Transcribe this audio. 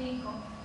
5